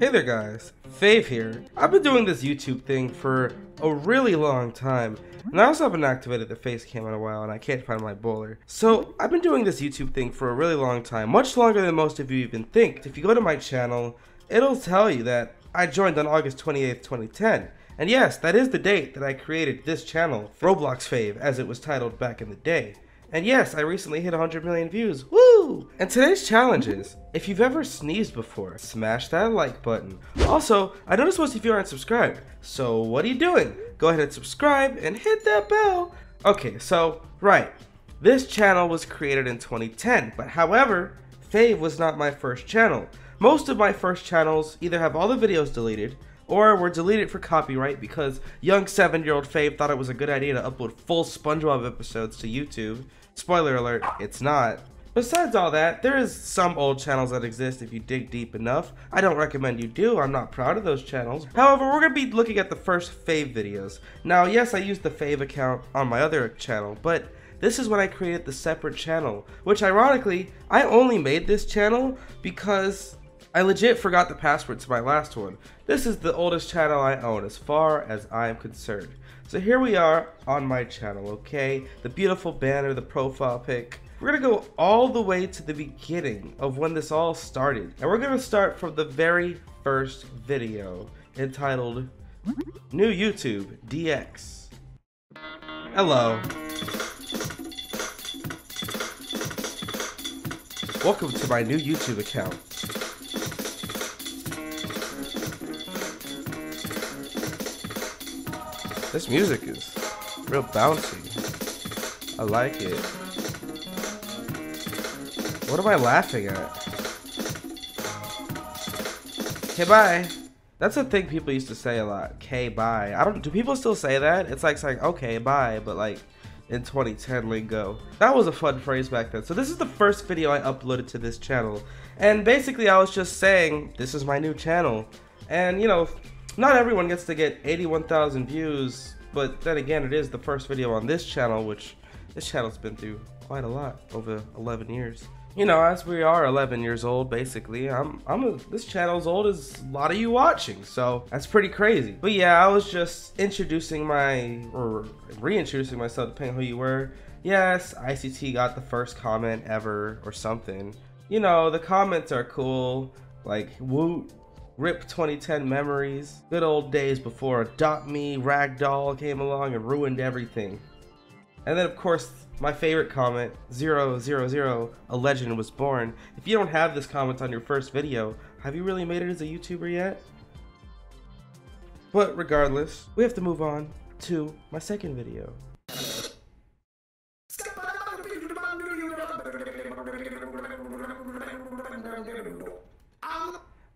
Hey there guys, Fave here. I've been doing this YouTube thing for a really long time, and I also haven't activated the face cam in a while and I can't find my bowler. So I've been doing this YouTube thing for a really long time, much longer than most of you even think. If you go to my channel, it'll tell you that I joined on August 28th, 2010. And yes, that is the date that I created this channel, Roblox Fave, as it was titled back in the day. And yes, I recently hit 100 million views. Woo! And today's challenge is, if you've ever sneezed before, smash that like button. Also, I noticed most of you aren't subscribed, so what are you doing? Go ahead and subscribe and hit that bell. Okay, so, right. This channel was created in 2010, but however, Fave was not my first channel. Most of my first channels either have all the videos deleted, or were deleted for copyright because young 7-year-old Fave thought it was a good idea to upload full SpongeBob episodes to YouTube. Spoiler alert, it's not. Besides all that, there is some old channels that exist if you dig deep enough. I don't recommend you do, I'm not proud of those channels. However, we're to be looking at the first Fave videos. Now, yes, I used the Fave account on my other channel, but this is when I created the separate channel, which ironically, I only made this channel because I legit forgot the password to my last one. This is the oldest channel I own as far as I am concerned. So here we are on my channel, okay? The beautiful banner, the profile pic. We're gonna go all the way to the beginning of when this all started. And we're gonna start from the very first video entitled New YouTube DX. Hello. Welcome to my new YouTube account. This music is real bouncy. I like it. What am I laughing at? Okay, bye. That's a thing people used to say a lot. Okay, bye. I don't. Do people still say that? It's like saying okay, bye, but like in 2010 lingo. That was a fun phrase back then. So this is the first video I uploaded to this channel, and basically I was just saying this is my new channel, and you know not everyone gets to get 81,000 views, but then again, it is the first video on this channel, which this channel's been through quite a lot over 11 years. You know, as we are 11 years old, basically, I'm, I'm a, this channel's old as a lot of you watching, so that's pretty crazy. But yeah, I was just introducing my, or reintroducing myself, depending who you were. Yes, ICT got the first comment ever, or something. You know, the comments are cool, like, woot, Rip 2010 memories. Good old days before Adopt Me, Ragdoll came along and ruined everything. And then of course, my favorite comment, 000, a legend was born. If you don't have this comment on your first video, have you really made it as a YouTuber yet? But regardless, we have to move on to my second video.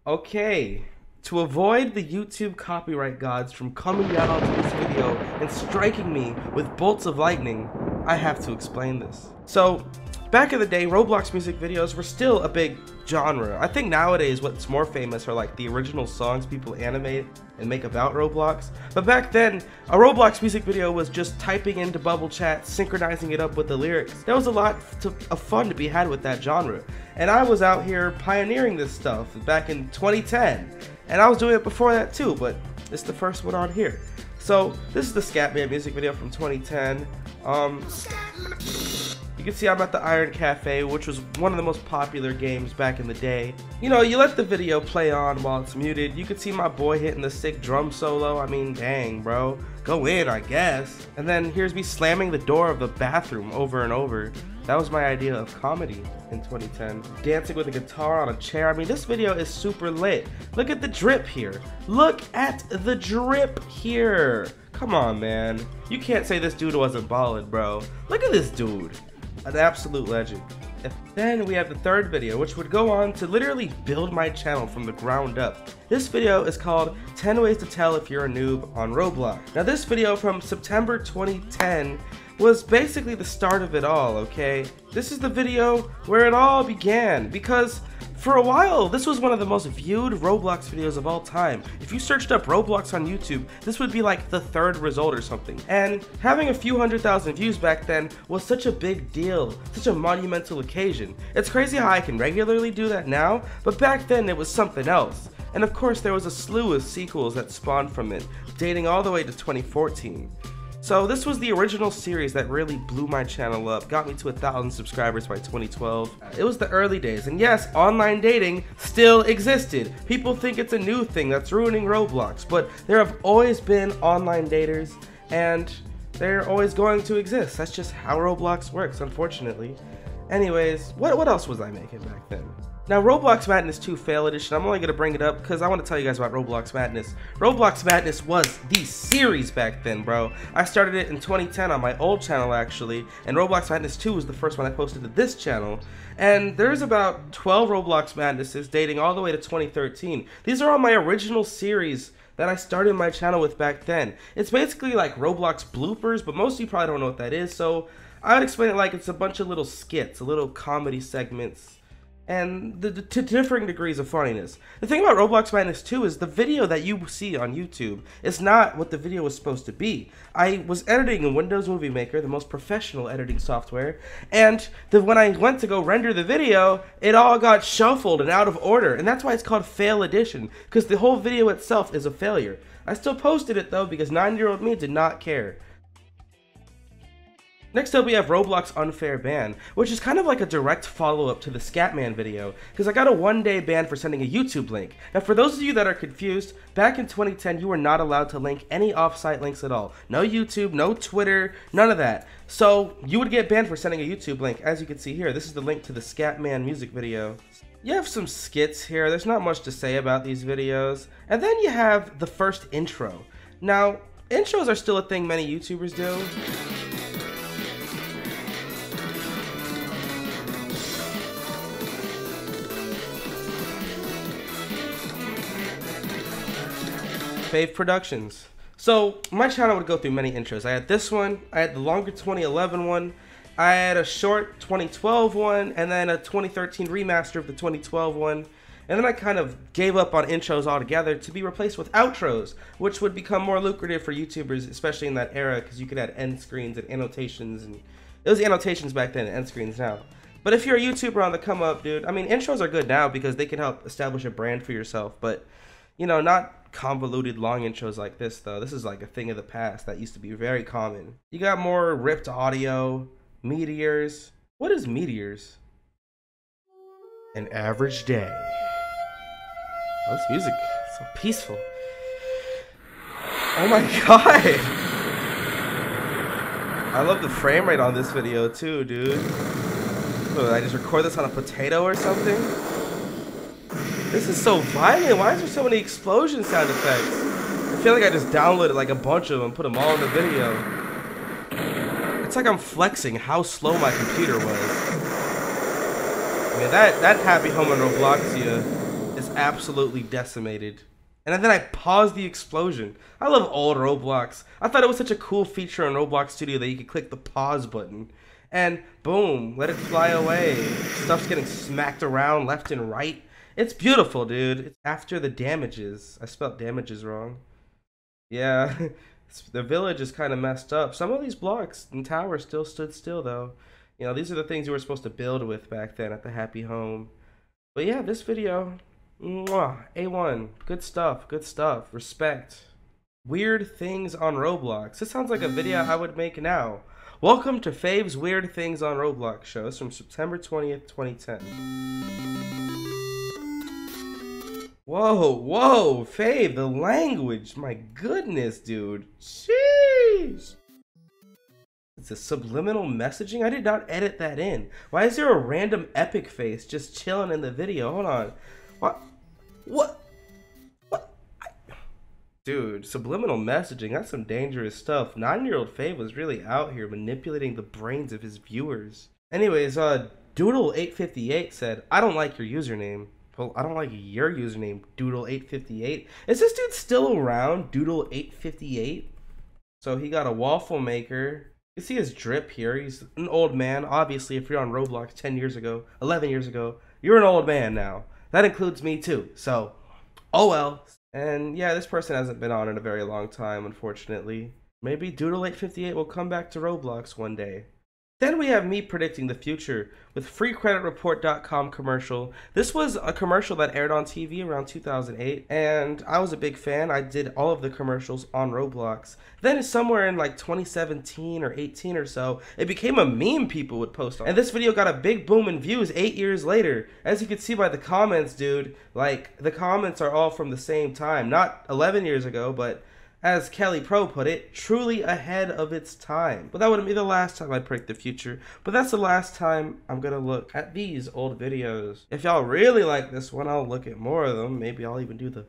Okay, to avoid the YouTube copyright gods from coming down onto this video and striking me with bolts of lightning, I have to explain this. So, back in the day, Roblox music videos were still a big genre. I think nowadays what's more famous are like the original songs people animate and make about Roblox. But back then, a Roblox music video was just typing into bubble chat, synchronizing it up with the lyrics. There was a lot to, of fun to be had with that genre. And I was out here pioneering this stuff back in 2010. And I was doing it before that too, but it's the first one on here. So this is the Scatman music video from 2010. Um, can see I'm at the Iron Cafe, which was one of the most popular games back in the day. You know, you let the video play on while it's muted. You can see my boy hitting the sick drum solo. I mean, dang, bro. Go in, I guess. And then here's me slamming the door of the bathroom over and over. That was my idea of comedy in 2010. Dancing with a guitar on a chair. I mean, this video is super lit. Look at the drip here. Look at the drip here. Come on, man. You can't say this dude wasn't ballin', bro. Look at this dude an absolute legend. And then we have the third video, which would go on to literally build my channel from the ground up. This video is called 10 Ways to Tell If You're a Noob on Roblox. Now this video from September 2010 was basically the start of it all, okay? This is the video where it all began, because for a while, this was one of the most viewed Roblox videos of all time. If you searched up Roblox on YouTube, this would be like the third result or something. And having a few hundred thousand views back then was such a big deal, such a monumental occasion. It's crazy how I can regularly do that now, but back then it was something else. And of course, there was a slew of sequels that spawned from it, dating all the way to 2014. So this was the original series that really blew my channel up, got me to a thousand subscribers by 2012. It was the early days, and yes, online dating still existed. People think it's a new thing that's ruining Roblox, but there have always been online daters, and they're always going to exist. That's just how Roblox works, unfortunately. Anyways, what, what else was I making back then? Now, Roblox Madness 2 Fail Edition, I'm only going to bring it up because I want to tell you guys about Roblox Madness. Roblox Madness was the series back then, bro. I started it in 2010 on my old channel, actually, and Roblox Madness 2 was the first one I posted to this channel. And there's about 12 Roblox Madnesses dating all the way to 2013. These are all my original series that I started my channel with back then. It's basically like Roblox bloopers, but most of you probably don't know what that is, so I would explain it like it's a bunch of little skits, a little comedy segments and the, the, to differing degrees of funniness. The thing about Roblox Madness 2 is the video that you see on YouTube is not what the video was supposed to be. I was editing in Windows Movie Maker, the most professional editing software, and the, when I went to go render the video, it all got shuffled and out of order, and that's why it's called Fail Edition, because the whole video itself is a failure. I still posted it though because 9-year-old me did not care. Next up we have Roblox Unfair Ban, which is kind of like a direct follow-up to the Scatman video, because I got a one-day ban for sending a YouTube link. Now for those of you that are confused, back in 2010 you were not allowed to link any off-site links at all. No YouTube, no Twitter, none of that. So you would get banned for sending a YouTube link, as you can see here. This is the link to the Scatman music video. You have some skits here, there's not much to say about these videos. And then you have the first intro. Now, intros are still a thing many YouTubers do. Fave Productions. So my channel would go through many intros. I had this one, I had the longer 2011 one, I had a short 2012 one, and then a 2013 remaster of the 2012 one. And then I kind of gave up on intros altogether to be replaced with outros, which would become more lucrative for YouTubers, especially in that era, because you could add end screens and annotations, and it was annotations back then, and end screens now. But if you're a YouTuber on the come up, dude, I mean, intros are good now because they can help establish a brand for yourself, but you know, not convoluted long intros like this though. This is like a thing of the past that used to be very common. You got more ripped audio, meteors. What is meteors? An average day. Oh, this music so peaceful. Oh my god! I love the frame rate on this video too, dude. What, I just record this on a potato or something? This is so violent. Why is there so many explosion sound effects? I feel like I just downloaded like a bunch of them, put them all in the video. It's like I'm flexing how slow my computer was. I mean, that, that Happy Home in Robloxia is absolutely decimated. And then I paused the explosion. I love old Roblox. I thought it was such a cool feature on Roblox Studio that you could click the pause button. And boom, let it fly away. Stuff's getting smacked around left and right. It's beautiful, dude. It's after the damages. I spelled damages wrong. Yeah, the village is kind of messed up. Some of these blocks and towers still stood still, though. You know, these are the things you were supposed to build with back then at the Happy Home. But yeah, this video, mwah, A1. Good stuff, good stuff. Respect. Weird things on Roblox. This sounds like a video I would make now. Welcome to Fave's Weird Things on Roblox show. It's from September 20th, 2010. Whoa, whoa, Fave, the language. My goodness, dude. Jeez. It's a subliminal messaging? I did not edit that in. Why is there a random epic face just chilling in the video? Hold on. What? What? What? Dude, subliminal messaging, that's some dangerous stuff. Nine-year-old Fave was really out here manipulating the brains of his viewers. Anyways, uh, Doodle858 said, I don't like your username. Well, I don't like your username, Doodle858. Is this dude still around, Doodle858? So he got a waffle maker. You see his drip here. He's an old man. Obviously, if you're on Roblox 10 years ago, 11 years ago, you're an old man now. That includes me too. So, oh well. And yeah, this person hasn't been on in a very long time, unfortunately. Maybe Doodle858 will come back to Roblox one day. Then we have me predicting the future with freecreditreport.com commercial. This was a commercial that aired on TV around 2008 and I was a big fan. I did all of the commercials on Roblox. Then somewhere in like 2017 or 18 or so, it became a meme people would post on. And this video got a big boom in views 8 years later. As you can see by the comments, dude, like the comments are all from the same time. Not 11 years ago, but as Kelly Pro put it, truly ahead of its time. But that wouldn't be the last time I predict the future, but that's the last time I'm gonna look at these old videos. If y'all really like this one, I'll look at more of them. Maybe I'll even do the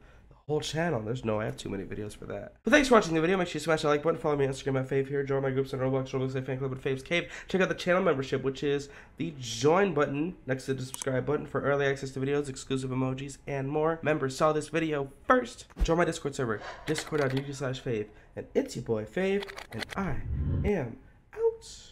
whole channel. There's no, I have too many videos for that. But thanks for watching the video. Make sure you smash that like button. Follow me on Instagram at Fave here. Join my groups on Roblox, Roblox Fan Club, and Fave's Cave. Check out the channel membership, which is the join button next to the subscribe button for early access to videos, exclusive emojis, and more. Members saw this video first. Join my Discord server, discord.gg slash Fave. And it's your boy Fave, and I am out.